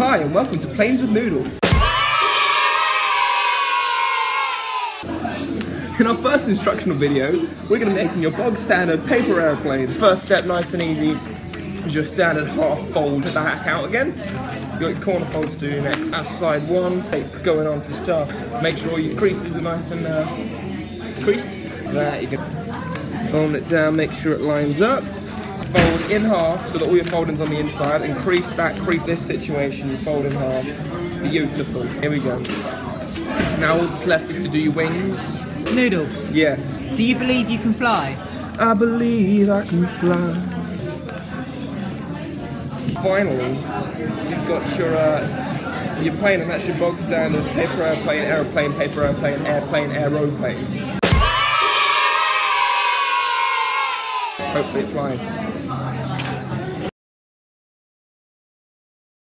Hi, and welcome to Planes with Noodle. In our first instructional video, we're going to be making your bog standard paper airplane. First step, nice and easy, is your standard half fold back out again. Your corner folds to do next. That's side one. Tape going on for stuff. Make sure all your creases are nice and uh, creased. There, you can fold it down, make sure it lines up. Fold in half so that all your folding's on the inside Increase that crease. This situation, you fold in half. Beautiful. Here we go. Now all that's left is to do your wings. Noodle, Yes. do you believe you can fly? I believe I can fly. Finally, you've got your uh, your plane, and that's your bog standard paper airplane, aeroplane, paper airplane, airplane, aeroplane. Hopefully it flies.